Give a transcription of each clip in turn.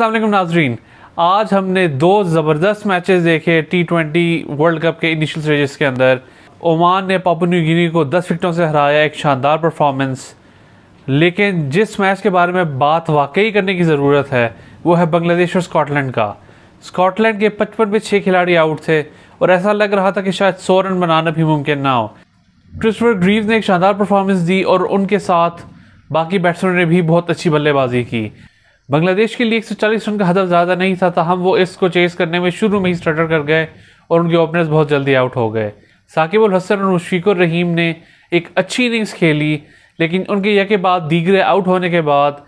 वालेकुम नाजरीन। आज हमने दो ज़बरदस्त मैचेस देखे टी ट्वेंटी वर्ल्ड कप के इनिशियल स्टेजेस के अंदर। ओमान ने पापुआ न्यू गिनी को 10 विकटों से हराया, एक शानदार परफॉर्मेंस लेकिन जिस मैच के बारे में बात वाकई करने की ज़रूरत है, वो है बांग्लादेश और स्कॉटलैंड का। स्कॉटलैंड के पचपन में छः खिलाड़ी आउट थे और ऐसा लग रहा था कि शायद सौ रन बनाना भी मुमकिन ना हो। क्रिस्टोफर ग्रीव ने एक शानदार परफॉर्मेंस दी और उनके साथ बाकी बैट्समैनों ने भी बहुत अच्छी बल्लेबाजी की। बांग्लादेश के लिए 140 रन का हदफ ज़्यादा नहीं था तो हम वो इसको चेस करने में शुरू में ही स्टटर कर गए और उनके ओपनर्स बहुत जल्दी आउट हो गए। साकिब उल हसन और मुशफिकुर रहीम ने एक अच्छी इनिंग्स खेली, लेकिन उनके यह के बाद, दीगरे आउट होने के बाद,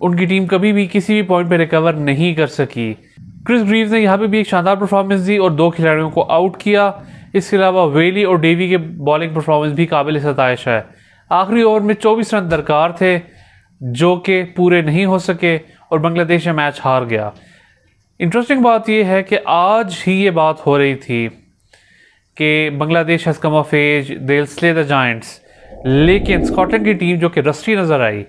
उनकी टीम कभी भी किसी भी पॉइंट पर रिकवर नहीं कर सकी। क्रिस ग्रीव्स ने यहाँ पे भी एक शानदार परफॉर्मेंस दी और दो खिलाड़ियों को आउट किया। इसके अलावा वेली और डेवी के बॉलिंग परफॉर्मेंस भी काबिल सतश है। आखिरी ओवर में 24 रन दरकार थे। जो कि पूरे नहीं हो सके और बांग्लादेश मैच हार गया। इंटरेस्टिंग बात यह है कि आज ही ये बात हो रही थी कि Bangladesh has come of age they'll slay the giants लेकिन स्कॉटलैंड की टीम जो कि रस्टी नज़र आई,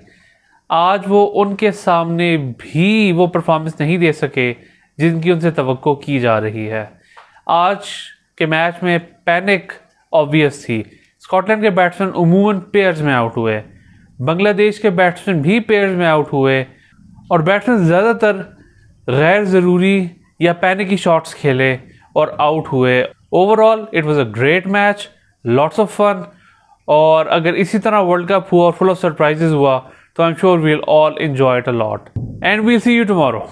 आज वो उनके सामने भी वो परफॉर्मेंस नहीं दे सके जिनकी उनसे तो की जा रही है। आज के मैच में पैनिक ऑब्वियस थी। स्कॉटलैंड के बैट्समैन उमूमन पेयर्स में आउट हुए। बांग्लादेश के बैट्समैन भी पेयर्स में आउट हुए और बैट्समैन ज़्यादातर गैर ज़रूरी या पैनिक शॉट्स खेले और आउट हुए। Overall it was a great match lots of fun और अगर इसी तरह वर्ल्ड कप हुआ और फुल ऑफ़ सरप्राइजेज हुआ तो I am sure we'll all enjoy it a lot and we'll see you tomorrow